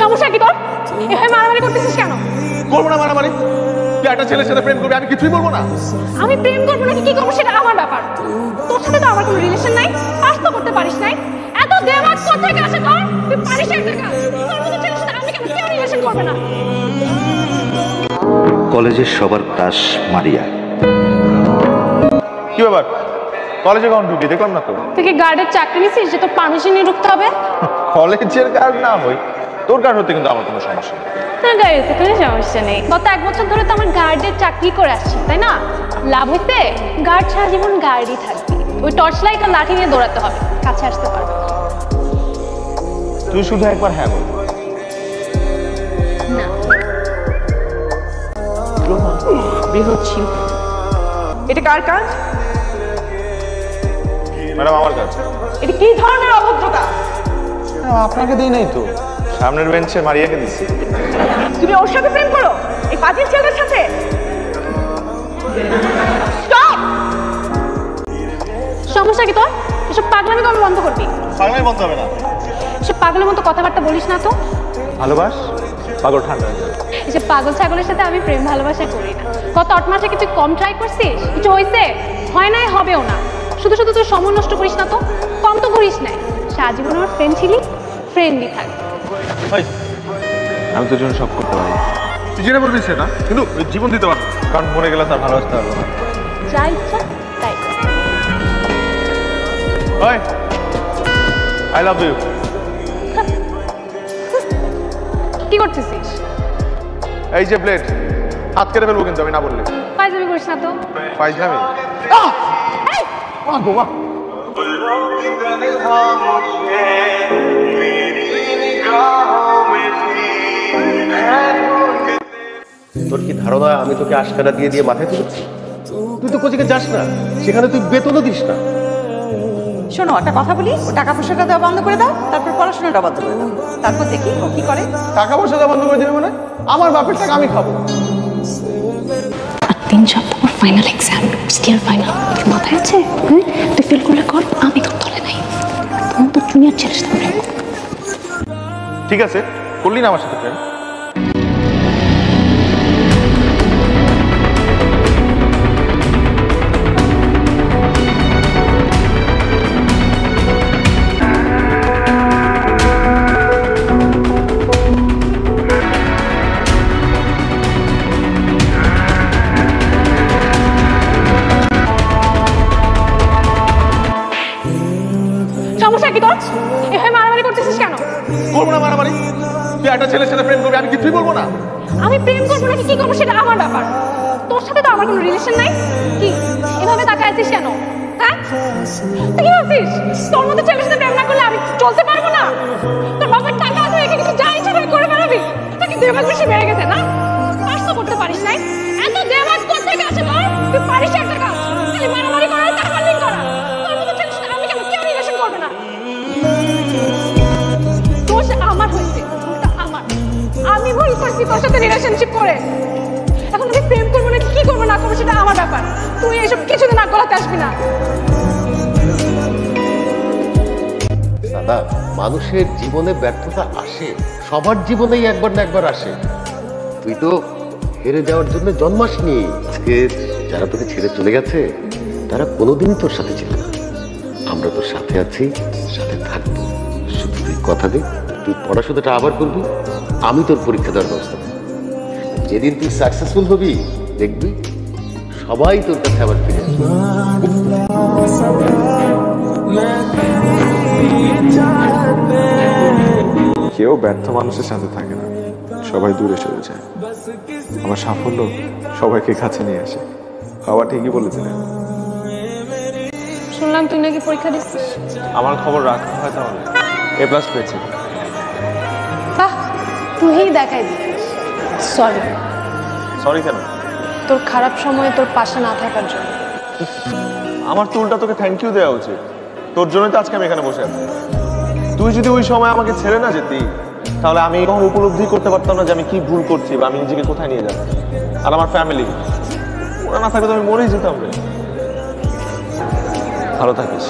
সমস্যা কি তোর? এভাবে মারামারি করতেছিস কেন? করব না মারামারি। তুই একটা ছেলের সাথে প্রেম করবি আমি কিছুই বলব না। আমি প্রেম করব নাকি কি করব সেটা আমার ব্যাপার। তোর সাথে তো আমার কোনো রিলেশন নাই পাস তো করতে পারিস নাই। এত দেমাগ কোথেকে আসে তোর? তুই পারিস একটা কাজ তোর মতো ছেলের সাথে আমি কেন কেউ রিলেশন করবে না? কলেজের সবার ক্রাশ মারিয়া। কি ব্যাপার? কলেজে কখন ঢুকি দেখলাম না তো। তুই কি গার্ডের চাকরি নিছিস যে তোর পারমিশন নিয়ে ঢুকতে হবে? কলেজের কাজ না হই। তোর কাজ হতে কিন্তু আমার কোনো সমস্যা নেই। তোর গাড়িতে কোনো সমস্যা নেই। গত এক বছর ধরে তো আমার গার্ডের চাকরি করে আসছি তাই না? লাভ হইতে গার্ড সারা জীবন গার্ডই থাকবি। ওই টর্চ লাইট আর লাঠি নিয়ে দৌড়াতে হবে। কাছে আসতে পারবে তুই শুধু একবার হ্যাঁ বল। না। হচ্ছি। এটা কার কাজ? ম্যাডাম আমার কাছে। এটা কি ধরনের অভদ্রতা? আপনাকে দিই নাই তো। সামনের বেঞ্চে মারিয়াকে দিচ্ছি তুমি ওর সাথে প্রেম করো? এই পাজির ছেলের সাথে? সমস্যা কি তোর? এসব পাগলামি কবে বন্ধ করবি? পাগলাই বন্ধ হবে না। এসব পাগলের মতো কথাবার্তা বলিস না তো। ভালোবাস? পাগল ঠান্ডা হয়ে এসব পাগল ছাগলের সাথে আমি প্রেম ভালোবাসা করি না। গত আট মাসে কি তুই কম ট্রাই করছিস? কিছু হয়েছে হয় নাই হবেও না। শুধু শুধু তুই সময় নষ্ট করিস না তো কম তো করিস নাই সারা জীবন আমার ফ্রেন্ড ছিলি ফ্রেন্ডই থাক। আমি তোর জন্য সব করতে পারি। তুই জেনে বলবি সেটা কিন্তু জীবন দিতে পারব। কারণ মরে গেলে তার ভালোবাসতে পারব না। যা ইচ্ছা তাই। ওই আই লাভ ইউ কি করতেছিস? এই যে ব্লেড হাত কেটে ফেলব কিন্তু আমি না বললে। পাইজামি করিস না তো। ফাইজলামি তোর কি ধারণা আমি তোকে আশকারা দিয়ে দিয়ে মাথায় তুলেছি? তুই তো কোচিকে যাস না সেখানে তুই বেতনও দিস না। শোনো একটা কথা বলি ও টাকা পয়সাটা দেওয়া বন্ধ করে দাও তারপর পড়াশোনাটা বন্ধ করে দাও। তারপর দেখি ও কি করে। টাকা পয়সা দেওয়া বন্ধ করে দিবে মানে? আমার বাপের টাকা আমি খাব। তিন সপ্তাহ। ফাইনাল এক্সাম স্টিয়ার ফাইনাল মাথায় আছে হ্যাঁ তুই ফেল করলে কর আমি তোর তলে নাই। তখন তো জুনিয়র ছেলের সাথে ঠিক আছে করলি না আমার সাথে এভাবে মারামারি করতেছিস কেন? করব না মারামারি। তুই একটা ছেলের সাথে প্রেম করবি আমি কিছুই বলব না। আমি প্রেম করব নাকি কি করব সেটা আমার ব্যাপার। তোর সাথে তো আমার কোনো রিলেশন নাই। কি এভাবে তাকায় আছিস কেন? হ্যাঁ? তুই কি ভাবছিস? তোর মতো ছেলের সাথে প্রেম না করলে আমি চলতে পারব না? তোর বাবার টাকা আছে রেখে কিছু যা ইচ্ছা তাই করে বেড়াবি। তুই কি দেমাগ বেশি বেড়ে গেছে না? পাস তো করতে পারিস নাই। এত দেমাগ কোথেকে আছে তোর? তুই পারিস তোর সাথে রিলেশনশিপ করে। এখন প্রেম করব নাকি, কি করব না করব, সেটা আমার ব্যাপার। তুই গলাতে আসবি না। দাদা মানুষের জীবনে ব্যর্থতা আসে, সবার জীবনেই একবার না একবার আসে। তুই তো হেরে যাওয়ার জন্য জন্মাসনি। আজকে যারা তোকে ছেড়ে চলে গেছে, তারা কোনোদিনই তোর সাথে ছিল না। আমরা তোর সাথে আছি, সাথে থাকব। শুধু তুই কথা দে। তুই পড়াশোনাটা আবার করবি? আমি তোর পরীক্ষা দেওয়ার ব্যবস্থা করব। যেদিন তুই সাকসেসফুল হবি দেখবি সবাই তোর কাছে আবার ফিরে আসবে। কেউ ব্যর্থ মানুষের সাথে থাকে না। সবাই দূরে সরে যায়। আমার সাফল্য সবাইকে কাছে নিয়ে আসে। বাবা ঠিকই বলেছিলেন। শুনলাম তুই নাকি পরীক্ষা দিচ্ছিস। আমার খবর রাখা হয় তাহলে। এ প্লাস পেয়েছি। বাহ তুই দেখাই দিছিস সরি সরি কেন? তোর খারাপ সময়ে তোর পাশে না থাকার জন্য। আমার তো উল্টা তোকে থ্যাংক ইউ দেওয়া উচিত। তোর জন্যই তো আজকে আমি এখানে বসে আছি। তুই যদি ওই সময় আমাকে ছেড়ে না যেতি তাহলে আমি কখন উপলব্ধি করতে পারতাম না যে আমি কি ভুল করছি বা আমি নিজেকে কোথায় নিয়ে যাচ্ছি। আর আমার ফ্যামিলি ওরা না থাকলে তো আমি মরেই যেতাম রে। ভালো থাকিস।